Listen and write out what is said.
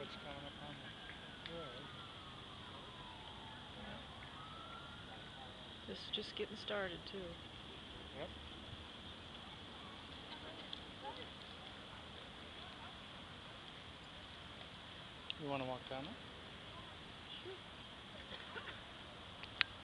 rabbits coming up on the road. This is just getting started too. Yep. You want to walk down there?